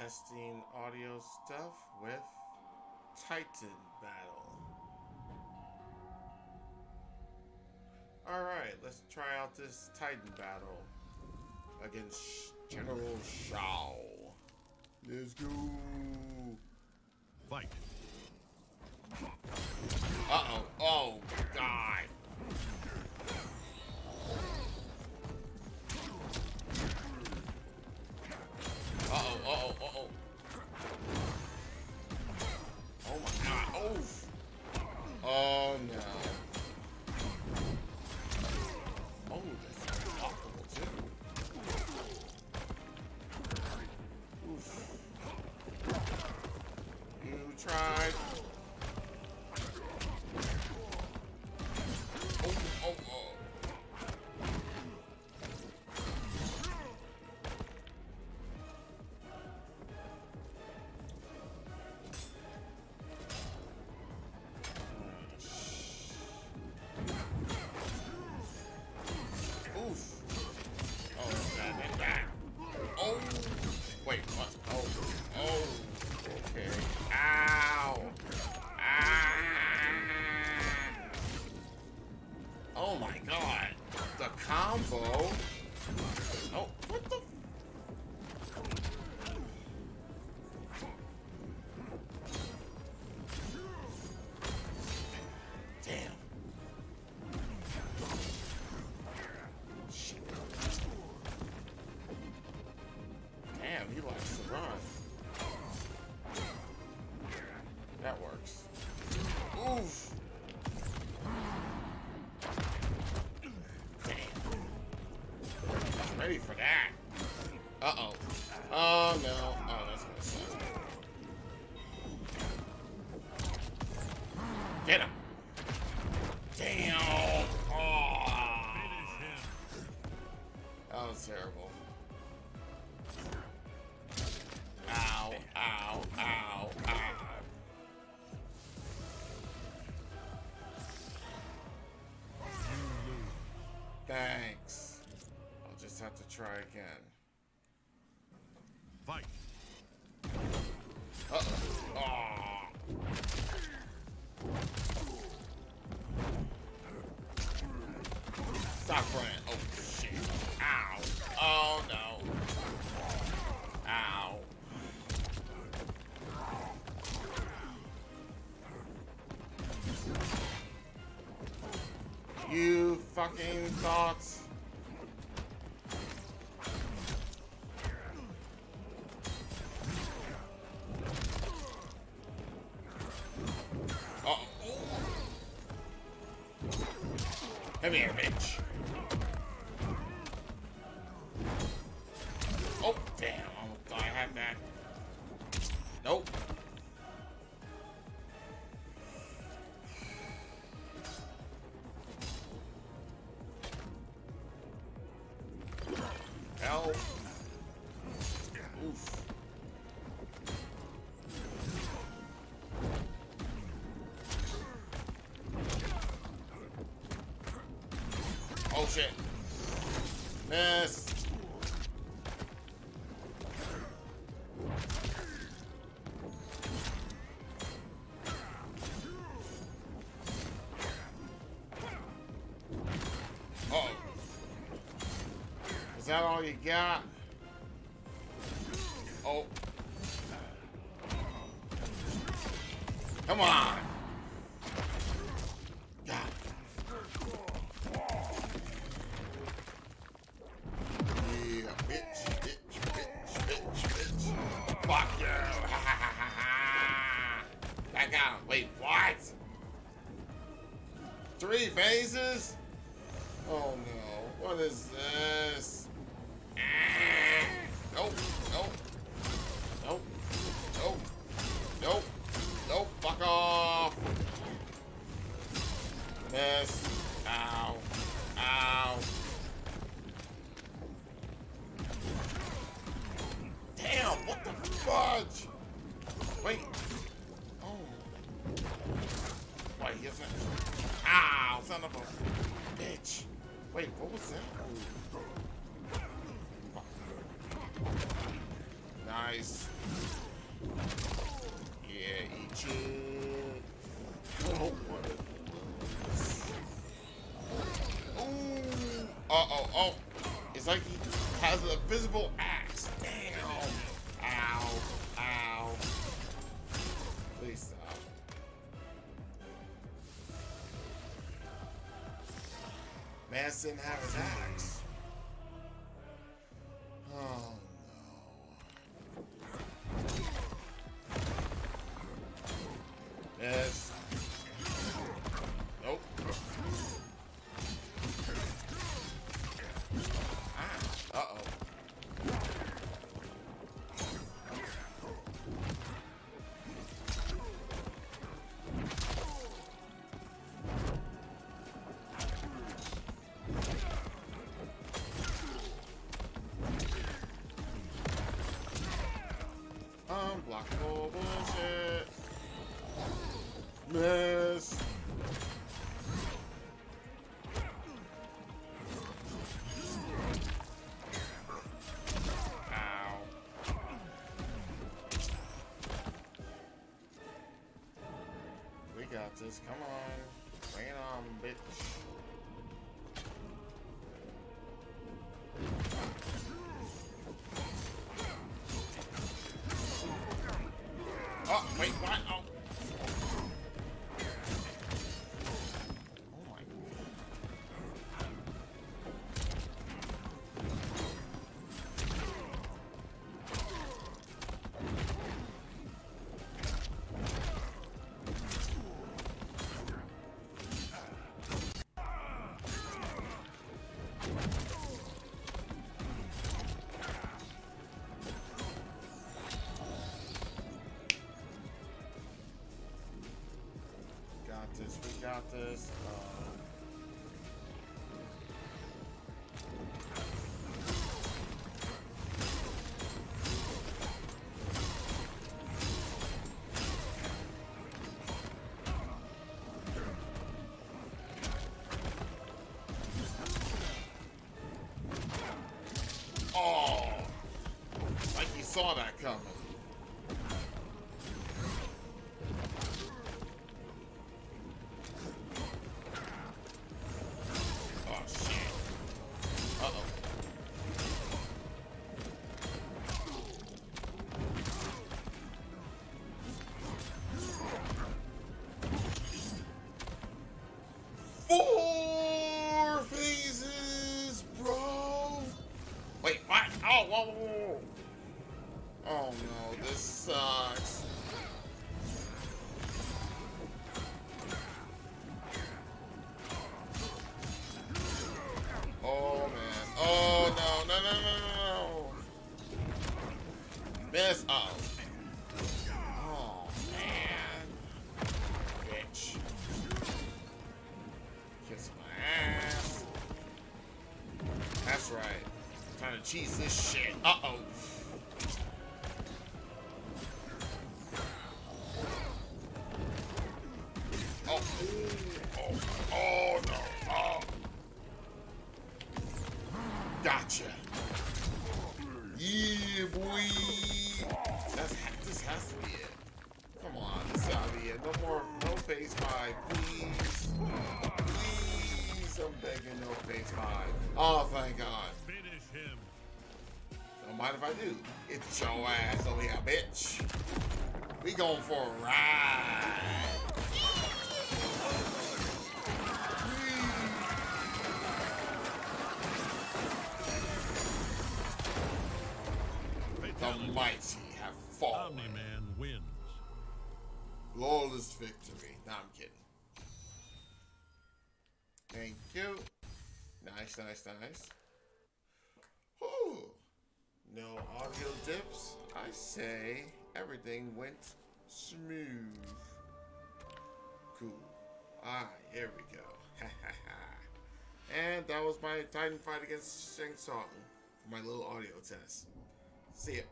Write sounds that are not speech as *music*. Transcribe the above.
testing audio stuff with Titan Battle. Alright, let's try out this Titan Battle against General Shao. Let's go. Fight. No. That works. Oof. Thanks. I'll just have to try again. Fight. Uh-oh. Aw. Stop running. Oh, shit. Ow. Oh, no. Fucking thoughts. Oh. Come here, bitch. Oh shit. Miss. Uh oh. Is that all you got? Oh. Come on. What? Three phases? Oh no. What is this? Nope, nope. Nope. Nope. Nope. Nope. Fuck off. Miss. Son of a bitch. Wait, what was that? Nice. Yeah, eat it. Oh, what a... Ooh. Uh-oh, oh. It's like he has a visible axe. Man didn't have his wait, what? Oh. Got this. Uh, oh, like you saw that coming. Whoa, whoa, whoa. Oh no, this sucks. Oh man. Oh no, no, no, no, no. Miss. Uh oh. Oh this shit. Uh oh. Oh, oh, no. Oh. Gotcha. Yeah, boy. This has to be it. Come on, this gotta be it. No more, no phase five, please. Please, I'm begging, no phase five. Oh, thank God. Mind if I do. It's your ass over here, bitch. We going for a ride. The mighty have fallen. Omni-Man wins. Flawless victory. No, I'm kidding. Thank you. Nice, nice, nice. Whew. No audio dips. I say everything went smooth. Cool. Ah, here we go. *laughs* and that was my Titan fight against Shang Tsung for my little audio test. See ya.